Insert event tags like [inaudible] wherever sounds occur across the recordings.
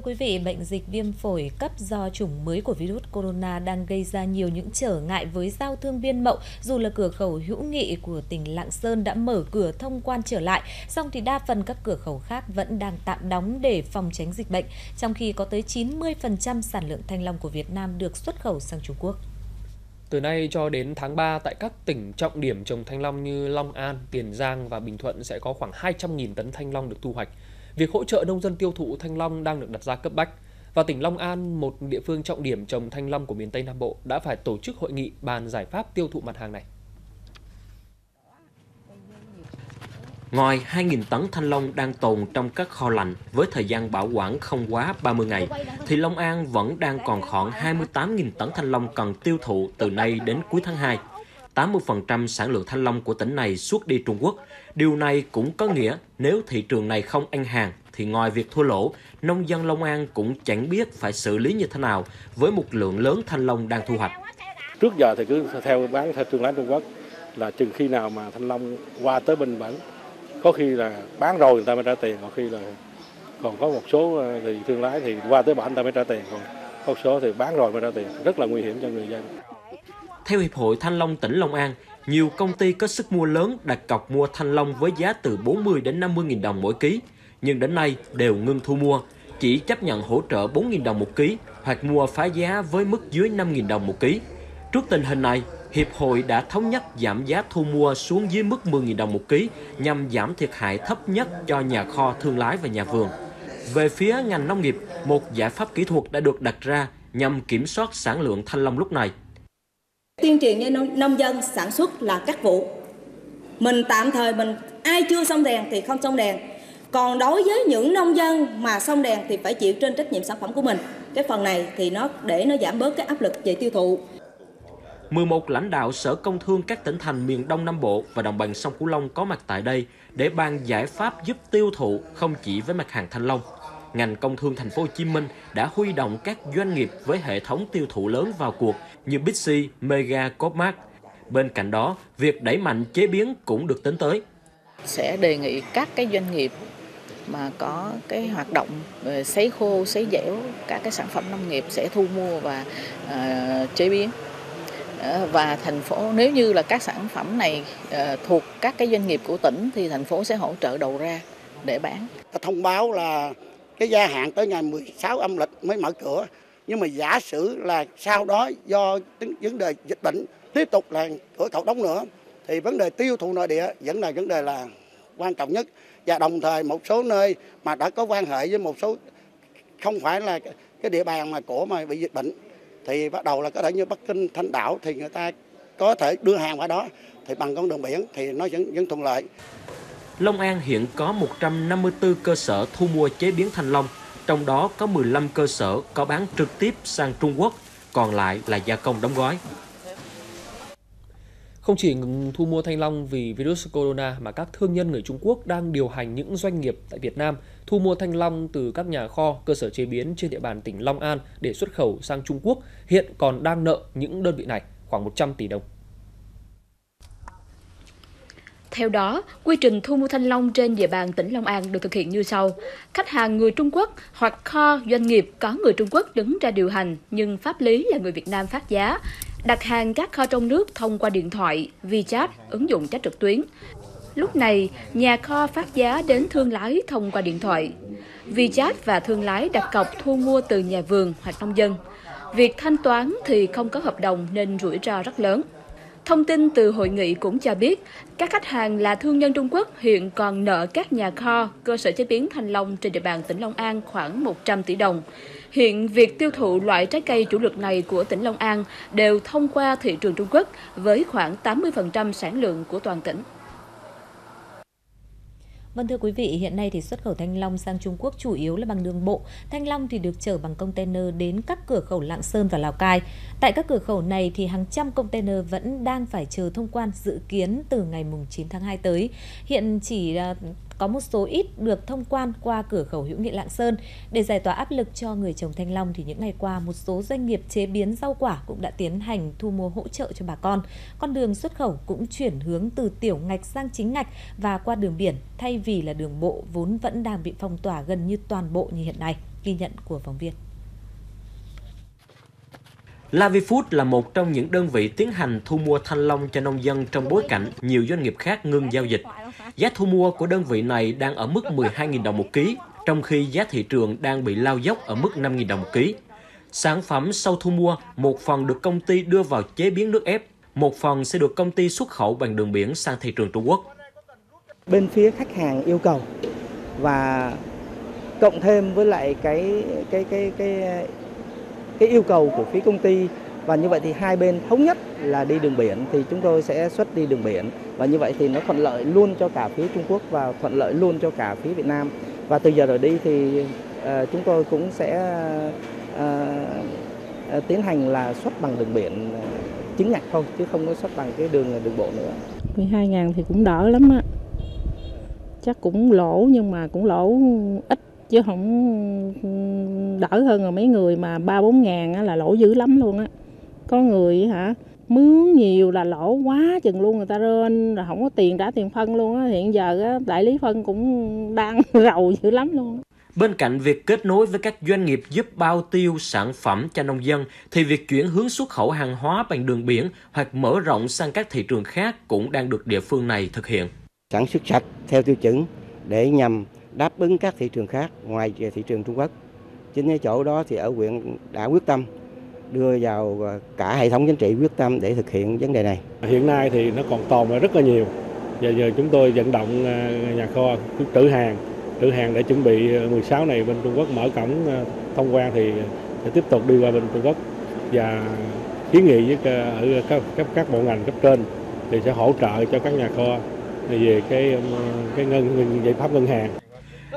Thưa quý vị, bệnh dịch viêm phổi cấp do chủng mới của virus corona đang gây ra nhiều những trở ngại với giao thương biên mậu dù là cửa khẩu hữu nghị của tỉnh Lạng Sơn đã mở cửa thông quan trở lại, song thì đa phần các cửa khẩu khác vẫn đang tạm đóng để phòng tránh dịch bệnh, trong khi có tới 90% sản lượng thanh long của Việt Nam được xuất khẩu sang Trung Quốc. Từ nay cho đến tháng 3, tại các tỉnh trọng điểm trồng thanh long như Long An, Tiền Giang và Bình Thuận sẽ có khoảng 200.000 tấn thanh long được thu hoạch. Việc hỗ trợ nông dân tiêu thụ thanh long đang được đặt ra cấp bách. Và tỉnh Long An, một địa phương trọng điểm trồng thanh long của miền Tây Nam Bộ, đã phải tổ chức hội nghị bàn giải pháp tiêu thụ mặt hàng này. Ngoài 2.000 tấn thanh long đang tồn trong các kho lạnh với thời gian bảo quản không quá 30 ngày, thì Long An vẫn đang còn khoảng 28.000 tấn thanh long cần tiêu thụ từ nay đến cuối tháng 2. 80% sản lượng thanh long của tỉnh này xuất đi Trung Quốc. Điều này cũng có nghĩa nếu thị trường này không ăn hàng thì ngoài việc thua lỗ, nông dân Long An cũng chẳng biết phải xử lý như thế nào với một lượng lớn thanh long đang thu hoạch. Trước giờ thì cứ theo bán theo thương lái Trung Quốc là chừng khi nào mà thanh long qua tới bên bản có khi là bán rồi người ta mới trả tiền có khi là còn có một số ờ, thì thương lái thì qua tới bản người ta mới trả tiền còn có một số thì bán rồi mới trả tiền rất là nguy hiểm cho người dân theo Hiệp hội Thanh Long tỉnh Long An, nhiều công ty có sức mua lớn đặt cọc mua thanh long với giá từ 40 đến 50 000 đồng mỗi ký, nhưng đến nay đều ngưng thu mua, chỉ chấp nhận hỗ trợ 4 000 đồng một ký hoặc mua phá giá với mức dưới 5 000 đồng một ký. Trước tình hình này, Hiệp hội đã thống nhất giảm giá thu mua xuống dưới mức 10.000 đồng một ký nhằm giảm thiệt hại thấp nhất cho nhà kho, thương lái và nhà vườn. Về phía ngành nông nghiệp, một giải pháp kỹ thuật đã được đặt ra nhằm kiểm soát sản lượng thanh long lúc này. Tuyên truyền cho nông dân sản xuất là các vụ. Mình tạm thời mình, ai chưa xong đèn thì không xong đèn. Còn đối với những nông dân mà xong đèn thì phải chịu trên trách nhiệm sản phẩm của mình. Cái phần này thì nó, để nó giảm bớt cái áp lực về tiêu thụ. 11 lãnh đạo Sở Công Thương các tỉnh thành miền Đông Nam Bộ và đồng bằng sông Cửu Long có mặt tại đây để bàn giải pháp giúp tiêu thụ không chỉ với mặt hàng thanh long. Ngành Công Thương Thành phố Hồ Chí Minh đã huy động các doanh nghiệp với hệ thống tiêu thụ lớn vào cuộc như Bixi, Mega, Copmart. Bên cạnh đó, việc đẩy mạnh chế biến cũng được tính tới. Sẽ đề nghị các cái doanh nghiệp mà có cái hoạt động về sấy khô, sấy dẻo các cái sản phẩm nông nghiệp sẽ thu mua và uh, chế biến ờ, và thành phố nếu như là các sản phẩm này uh, thuộc các cái doanh nghiệp của tỉnh thì thành phố sẽ hỗ trợ đầu ra để bán. Thông báo là cái gia hạn tới ngày 16 âm lịch mới mở cửa nhưng mà giả sử là sau đó do vấn đề dịch bệnh tiếp tục là cửa khẩu đóng nữa thì vấn đề tiêu thụ nội địa vẫn là vấn đề là quan trọng nhất và đồng thời một số nơi mà đã có quan hệ với một số không phải là cái địa bàn mà của mà bị dịch bệnh thì bắt đầu là có thể như Bắc Kinh, Thanh Đảo thì người ta có thể đưa hàng qua đó thì bằng con đường biển thì nó vẫn vẫn thuận lợi. Long An hiện có 154 cơ sở thu mua chế biến thanh long, trong đó có 15 cơ sở có bán trực tiếp sang Trung Quốc, còn lại là gia công đóng gói. Không chỉ ngừng thu mua thanh long vì virus corona mà các thương nhân người Trung Quốc đang điều hành những doanh nghiệp tại Việt Nam thu mua thanh long từ các nhà kho, cơ sở chế biến trên địa bàn tỉnh Long An để xuất khẩu sang Trung Quốc hiện còn đang nợ những đơn vị này khoảng 100 tỷ đồng. Theo đó, quy trình thu mua thanh long trên địa bàn tỉnh Long An được thực hiện như sau. Khách hàng người Trung Quốc hoặc kho doanh nghiệp có người Trung Quốc đứng ra điều hành nhưng pháp lý là người Việt Nam phát giá. Đặt hàng các kho trong nước thông qua điện thoại, WeChat, ứng dụng chat trực tuyến. Lúc này, nhà kho phát giá đến thương lái thông qua điện thoại. WeChat và thương lái đặt cọc thu mua từ nhà vườn hoặc nông dân. Việc thanh toán thì không có hợp đồng nên rủi ro rất lớn. Thông tin từ hội nghị cũng cho biết, các khách hàng là thương nhân Trung Quốc hiện còn nợ các nhà kho, cơ sở chế biến thanh long trên địa bàn tỉnh Long An khoảng 100 tỷ đồng. Hiện việc tiêu thụ loại trái cây chủ lực này của tỉnh Long An đều thông qua thị trường Trung Quốc với khoảng 80% sản lượng của toàn tỉnh. Vâng thưa quý vị, hiện nay thì xuất khẩu thanh long sang Trung Quốc chủ yếu là bằng đường bộ. Thanh long thì được chở bằng container đến các cửa khẩu Lạng Sơn và Lào Cai. Tại các cửa khẩu này thì hàng trăm container vẫn đang phải chờ thông quan dự kiến từ ngày 9 tháng 2 tới. Hiện chỉ à, có một số ít được thông quan qua cửa khẩu hữu nghị Lạng Sơn. Để giải tỏa áp lực cho người trồng thanh long thì những ngày qua, một số doanh nghiệp chế biến rau quả cũng đã tiến hành thu mua hỗ trợ cho bà con. Con đường xuất khẩu cũng chuyển hướng từ tiểu ngạch sang chính ngạch và qua đường biển, thay vì là đường bộ vốn vẫn đang bị phong tỏa gần như toàn bộ như hiện nay. Ghi nhận của phóng viên. Lavifood là một trong những đơn vị tiến hành thu mua thanh long cho nông dân trong bối cảnh nhiều doanh nghiệp khác ngưng giao dịch. Giá thu mua của đơn vị này đang ở mức 12.000 đồng một ký, trong khi giá thị trường đang bị lao dốc ở mức 5.000 đồng một ký. Sản phẩm sau thu mua, một phần được công ty đưa vào chế biến nước ép, một phần sẽ được công ty xuất khẩu bằng đường biển sang thị trường Trung Quốc. Bên phía khách hàng yêu cầu và cộng thêm với lại cái cái cái cái cái yêu cầu của phía công ty và như vậy thì hai bên thống nhất là đi đường biển thì chúng tôi sẽ xuất đi đường biển và như vậy thì nó thuận lợi luôn cho cả phía Trung Quốc và thuận lợi luôn cho cả phía Việt Nam và từ giờ trở đi thì uh, chúng tôi cũng sẽ uh, uh, tiến hành là xuất bằng đường biển chính ngạch thôi chứ không có xuất bằng cái đường đường bộ nữa. 12 ngàn thì cũng đỡ lắm á. Chắc cũng lỗ nhưng mà cũng lỗ ít chứ không đỡ hơn là mấy người mà ba bốn ngàn là lỗ dữ lắm luôn á. Có người hả mướn nhiều là lỗ quá chừng luôn người ta rên rồi không có tiền trả tiền phân luôn á. Hiện giờ á, đại lý phân cũng đang [laughs] rầu dữ lắm luôn Bên cạnh việc kết nối với các doanh nghiệp giúp bao tiêu sản phẩm cho nông dân, thì việc chuyển hướng xuất khẩu hàng hóa bằng đường biển hoặc mở rộng sang các thị trường khác cũng đang được địa phương này thực hiện. Sản xuất sạch theo tiêu chuẩn để nhằm đáp ứng các thị trường khác ngoài thị trường Trung Quốc. Chính cái chỗ đó thì ở huyện đã quyết tâm đưa vào à, cả hệ thống chính trị quyết tâm để thực hiện vấn đề này. Hiện nay thì nó còn tồn rất là nhiều. Giờ giờ chúng tôi vận động à, nhà kho trữ hàng, trữ hàng để chuẩn bị à, 16 này bên Trung Quốc mở cổng thông quan thì sẽ tiếp tục đi qua bên Trung Quốc và kiến nghị với ở các, các các bộ ngành cấp trên thì sẽ hỗ trợ cho các nhà kho về cái um, cái ngân giải pháp ngân hàng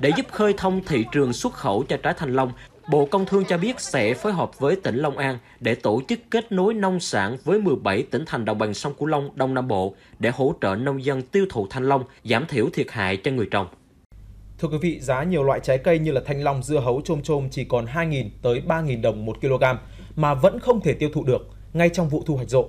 để giúp khơi thông thị trường xuất khẩu cho trái thanh long, Bộ Công Thương cho biết sẽ phối hợp với tỉnh Long An để tổ chức kết nối nông sản với 17 tỉnh thành đồng bằng sông Cửu Long, Đông Nam Bộ để hỗ trợ nông dân tiêu thụ thanh long, giảm thiểu thiệt hại cho người trồng. Thưa quý vị, giá nhiều loại trái cây như là thanh long, dưa hấu, chôm chôm chỉ còn 2.000 tới 3.000 đồng một kg mà vẫn không thể tiêu thụ được ngay trong vụ thu hoạch rộ.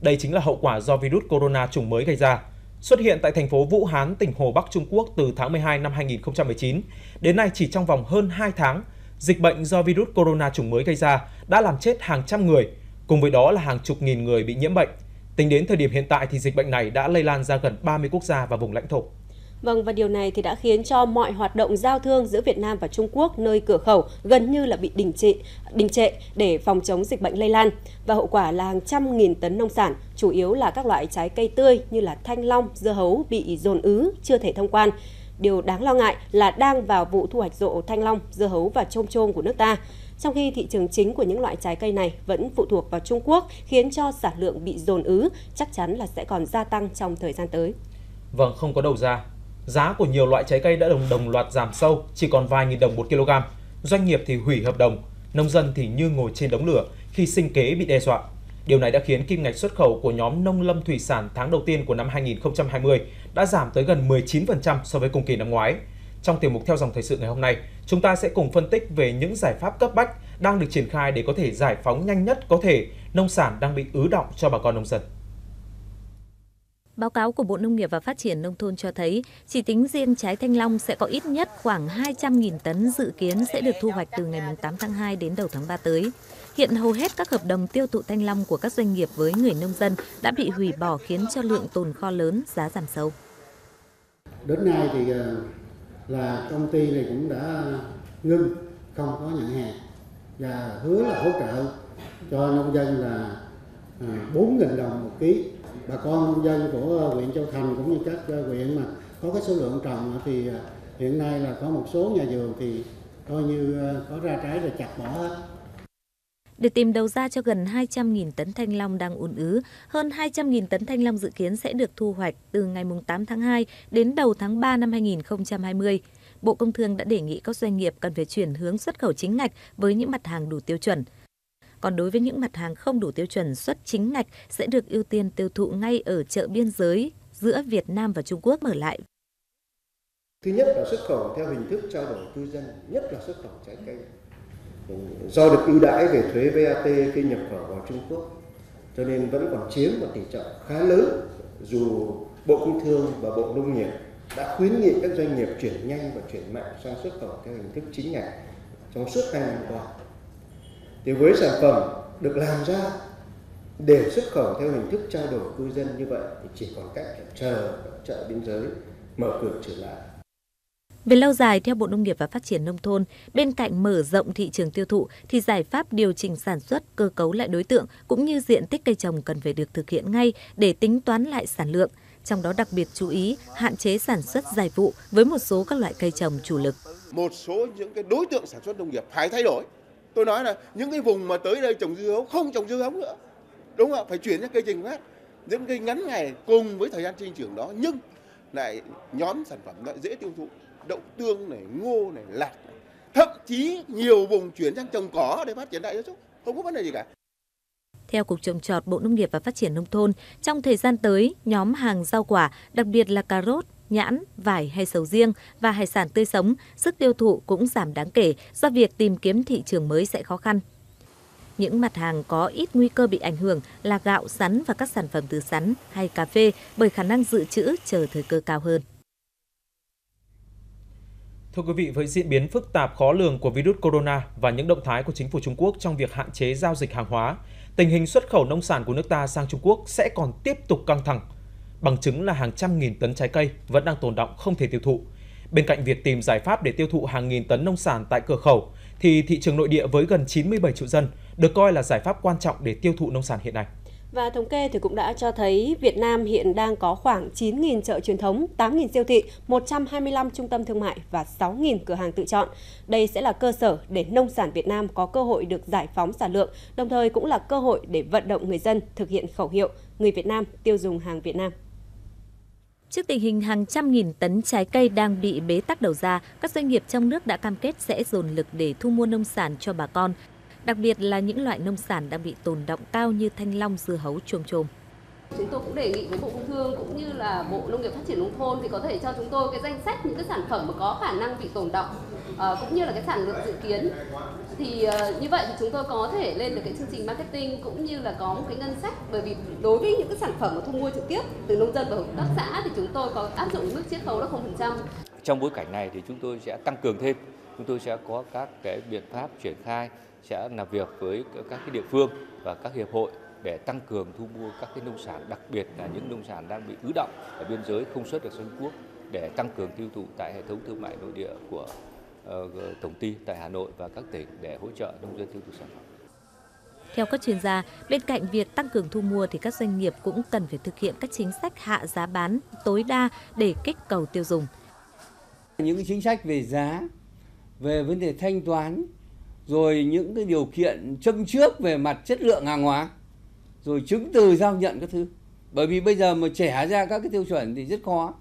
Đây chính là hậu quả do virus corona chủng mới gây ra xuất hiện tại thành phố Vũ Hán, tỉnh Hồ Bắc Trung Quốc từ tháng 12 năm 2019. Đến nay chỉ trong vòng hơn 2 tháng, dịch bệnh do virus corona chủng mới gây ra đã làm chết hàng trăm người, cùng với đó là hàng chục nghìn người bị nhiễm bệnh. Tính đến thời điểm hiện tại thì dịch bệnh này đã lây lan ra gần 30 quốc gia và vùng lãnh thổ. Vâng và điều này thì đã khiến cho mọi hoạt động giao thương giữa Việt Nam và Trung Quốc nơi cửa khẩu gần như là bị đình trệ, đình trệ để phòng chống dịch bệnh lây lan và hậu quả là hàng trăm nghìn tấn nông sản, chủ yếu là các loại trái cây tươi như là thanh long, dưa hấu bị dồn ứ, chưa thể thông quan. Điều đáng lo ngại là đang vào vụ thu hoạch rộ thanh long, dưa hấu và trôm trôm của nước ta. Trong khi thị trường chính của những loại trái cây này vẫn phụ thuộc vào Trung Quốc, khiến cho sản lượng bị dồn ứ, chắc chắn là sẽ còn gia tăng trong thời gian tới. Vâng, không có đầu ra, Giá của nhiều loại trái cây đã đồng đồng loạt giảm sâu, chỉ còn vài nghìn đồng một kg. Doanh nghiệp thì hủy hợp đồng, nông dân thì như ngồi trên đống lửa khi sinh kế bị đe dọa. Điều này đã khiến kim ngạch xuất khẩu của nhóm nông lâm thủy sản tháng đầu tiên của năm 2020 đã giảm tới gần 19% so với cùng kỳ năm ngoái. Trong tiểu mục theo dòng thời sự ngày hôm nay, chúng ta sẽ cùng phân tích về những giải pháp cấp bách đang được triển khai để có thể giải phóng nhanh nhất có thể nông sản đang bị ứ động cho bà con nông dân. Báo cáo của Bộ Nông nghiệp và Phát triển Nông thôn cho thấy, chỉ tính riêng trái thanh long sẽ có ít nhất khoảng 200.000 tấn dự kiến sẽ được thu hoạch từ ngày 8 tháng 2 đến đầu tháng 3 tới. Hiện hầu hết các hợp đồng tiêu thụ thanh long của các doanh nghiệp với người nông dân đã bị hủy bỏ khiến cho lượng tồn kho lớn, giá giảm sâu. Đến nay thì ờ, là công ty này cũng đã ngưng không có nhận hàng và hứa là hỗ trợ cho nông dân là ờ, 4.000 đồng một ký bà con nông dân của ờ, huyện Châu Thành cũng như các ờ, huyện mà có cái số lượng trồng thì ờ, hiện nay là có một số nhà vườn thì coi như có ra trái rồi chặt bỏ hết. Để tìm đầu ra cho gần 200.000 tấn thanh long đang ùn ứ, hơn 200.000 tấn thanh long dự kiến sẽ được thu hoạch từ ngày 8 tháng 2 đến đầu tháng 3 năm 2020. Bộ Công Thương đã đề nghị các doanh nghiệp cần phải chuyển hướng xuất khẩu chính ngạch với những mặt hàng đủ tiêu chuẩn. Còn đối với những mặt hàng không đủ tiêu chuẩn xuất chính ngạch sẽ được ưu tiên tiêu thụ ngay ở chợ biên giới giữa Việt Nam và Trung Quốc mở lại. Thứ nhất là xuất khẩu theo hình thức trao đổi cư dân, nhất là xuất khẩu trái cây. Do được ưu đãi về thuế VAT khi nhập khẩu vào Trung Quốc, cho nên vẫn còn chiếm một tỷ trọng khá lớn dù Bộ Công Thương và Bộ Nông nghiệp đã khuyến nghị các doanh nghiệp chuyển nhanh và chuyển mạnh sang xuất khẩu theo hình thức chính ngạch trong suốt hai năm qua. Thì với sản phẩm được làm ra để xuất khẩu theo hình thức trao đổi cư dân như vậy thì chỉ còn cách chờ chợ biên giới mở cửa trở lại. Về lâu dài, theo Bộ Nông nghiệp và Phát triển Nông thôn, bên cạnh mở rộng thị trường tiêu thụ thì giải pháp điều chỉnh sản xuất, cơ cấu lại đối tượng cũng như diện tích cây trồng cần phải được thực hiện ngay để tính toán lại sản lượng. Trong đó đặc biệt chú ý hạn chế sản xuất dài vụ với một số các loại cây trồng chủ lực. Một số những cái đối tượng sản xuất nông nghiệp phải thay đổi. Tôi nói là những cái vùng mà tới đây trồng dưa hấu không trồng dưa hấu nữa. Đúng không? Phải chuyển sang cây trồng khác. Những cây ngắn ngày cùng với thời gian sinh trưởng đó nhưng lại nhóm sản phẩm lại dễ tiêu thụ đậu tương này ngô này lạc này. thậm chí nhiều vùng chuyển sang trồng cỏ để phát triển đại gia súc không có vấn đề gì cả theo Cục Trồng trọt Bộ Nông nghiệp và Phát triển Nông thôn, trong thời gian tới, nhóm hàng rau quả, đặc biệt là cà rốt, nhãn, vải hay sầu riêng và hải sản tươi sống, sức tiêu thụ cũng giảm đáng kể do việc tìm kiếm thị trường mới sẽ khó khăn. Những mặt hàng có ít nguy cơ bị ảnh hưởng là gạo, sắn và các sản phẩm từ sắn hay cà phê bởi khả năng dự trữ chờ thời cơ cao hơn. Thưa quý vị, với diễn biến phức tạp khó lường của virus corona và những động thái của chính phủ Trung Quốc trong việc hạn chế giao dịch hàng hóa, tình hình xuất khẩu nông sản của nước ta sang Trung Quốc sẽ còn tiếp tục căng thẳng. Bằng chứng là hàng trăm nghìn tấn trái cây vẫn đang tồn động không thể tiêu thụ. Bên cạnh việc tìm giải pháp để tiêu thụ hàng nghìn tấn nông sản tại cửa khẩu, thì thị trường nội địa với gần 97 triệu dân được coi là giải pháp quan trọng để tiêu thụ nông sản hiện nay. Và thống kê thì cũng đã cho thấy Việt Nam hiện đang có khoảng 9.000 chợ truyền thống, 8.000 siêu thị, 125 trung tâm thương mại và 6.000 cửa hàng tự chọn. Đây sẽ là cơ sở để nông sản Việt Nam có cơ hội được giải phóng sản lượng, đồng thời cũng là cơ hội để vận động người dân thực hiện khẩu hiệu người Việt Nam tiêu dùng hàng Việt Nam. Trước tình hình hàng trăm nghìn tấn trái cây đang bị bế tắc đầu ra, các doanh nghiệp trong nước đã cam kết sẽ dồn lực để thu mua nông sản cho bà con, đặc biệt là những loại nông sản đang bị tồn động cao như thanh long, dưa hấu, chuông trôm. Chúng tôi cũng đề nghị với Bộ Công Thương cũng như là Bộ Nông nghiệp Phát triển Nông thôn thì có thể cho chúng tôi cái danh sách những cái sản phẩm mà có khả năng bị tồn động uh, ờ, cũng như là cái sản lượng dự kiến. Thì uh, như vậy thì chúng tôi có thể lên được cái chương trình marketing cũng như là có một cái ngân sách bởi vì đối với những cái sản phẩm mà thu mua trực tiếp từ nông dân và hợp tác xã thì chúng tôi có áp dụng mức chiết khấu là 0%. Trong bối cảnh này thì chúng tôi sẽ tăng cường thêm, chúng tôi sẽ có các cái biện pháp triển khai sẽ làm việc với các cái địa phương và các hiệp hội để tăng cường thu mua các cái nông sản, đặc biệt là những nông sản đang bị ứ động ở biên giới không xuất được sang Trung Quốc để tăng cường tiêu thụ tại hệ thống thương mại nội địa của uh, tổng ty tại Hà Nội và các tỉnh để hỗ trợ nông dân tiêu thụ sản phẩm. Theo các chuyên gia, bên cạnh việc tăng cường thu mua thì các doanh nghiệp cũng cần phải thực hiện các chính sách hạ giá bán tối đa để kích cầu tiêu dùng. Những chính sách về giá, về vấn đề thanh toán, rồi những cái điều kiện châm trước về mặt chất lượng hàng hóa rồi chứng từ giao nhận các thứ? Bởi vì bây giờ mà trẻ ra các cái tiêu chuẩn thì rất khó.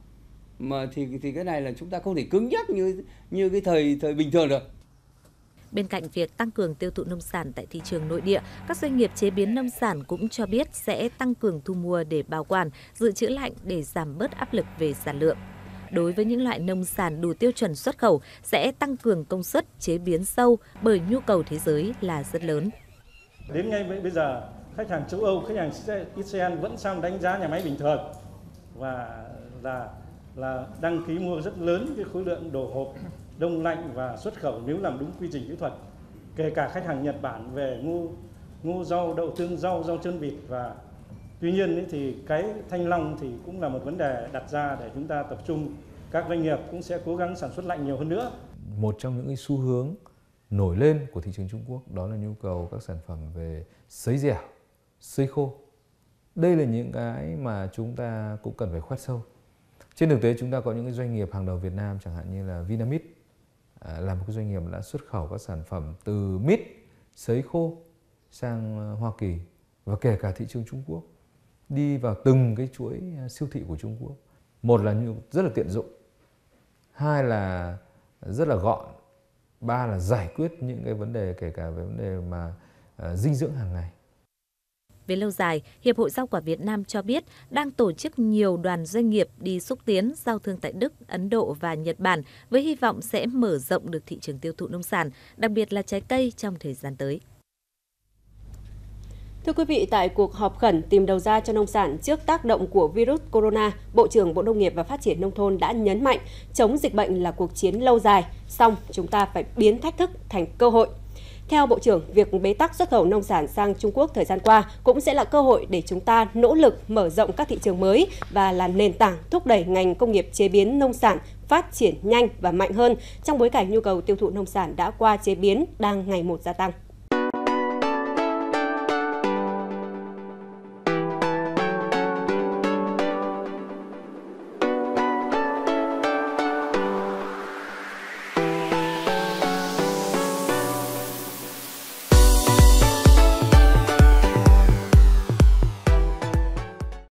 Mà thì thì cái này là chúng ta không thể cứng nhắc như như cái thời thời bình thường được. Bên cạnh việc tăng cường tiêu thụ nông sản tại thị trường nội địa, các doanh nghiệp chế biến nông sản cũng cho biết sẽ tăng cường thu mua để bảo quản, dự trữ lạnh để giảm bớt áp lực về sản lượng. Đối với những loại nông sản đủ tiêu chuẩn xuất khẩu sẽ tăng cường công suất chế biến sâu bởi nhu cầu thế giới là rất lớn. Đến ngay bây giờ, khách hàng châu Âu, khách hàng Israel vẫn sang đánh giá nhà máy bình thường và là là đăng ký mua rất lớn cái khối lượng đồ hộp đông lạnh và xuất khẩu nếu làm đúng quy trình kỹ thuật. Kể cả khách hàng Nhật Bản về ngô ngô rau, đậu tương rau, rau chân vịt và Tuy nhiên thì cái thanh long thì cũng là một vấn đề đặt ra để chúng ta tập trung các doanh nghiệp cũng sẽ cố gắng sản xuất lạnh nhiều hơn nữa. Một trong những cái xu hướng nổi lên của thị trường Trung Quốc đó là nhu cầu các sản phẩm về sấy dẻo, sấy khô. Đây là những cái mà chúng ta cũng cần phải khoét sâu. Trên thực tế chúng ta có những cái doanh nghiệp hàng đầu Việt Nam chẳng hạn như là Vinamit à, là một cái doanh nghiệp đã xuất khẩu các sản phẩm từ mít sấy khô sang ờ, Hoa Kỳ và kể cả thị trường Trung Quốc đi vào từng cái chuỗi à, siêu thị của Trung Quốc. Một là rất là tiện dụng, hai là rất là gọn, ba là giải quyết những cái vấn đề kể cả về vấn đề mà uh, dinh dưỡng hàng ngày. Về lâu dài, Hiệp hội Rau quả Việt Nam cho biết đang tổ chức nhiều đoàn doanh nghiệp đi xúc tiến giao thương tại Đức, Ấn Độ và Nhật Bản với hy vọng sẽ mở rộng được thị trường tiêu thụ nông sản, đặc biệt là trái cây trong thời gian tới. Thưa quý vị, tại cuộc họp khẩn tìm đầu ra cho nông sản trước tác động của virus corona, Bộ trưởng Bộ Nông nghiệp và Phát triển Nông thôn đã nhấn mạnh chống dịch bệnh là cuộc chiến lâu dài, song chúng ta phải biến thách thức thành cơ hội. Theo Bộ trưởng, việc bế tắc xuất khẩu nông sản sang Trung Quốc thời gian qua cũng sẽ là cơ hội để chúng ta nỗ lực mở rộng các thị trường mới và là nền tảng thúc đẩy ngành công nghiệp chế biến nông sản phát triển nhanh và mạnh hơn trong bối cảnh nhu cầu tiêu thụ nông sản đã qua chế biến đang ngày một gia tăng.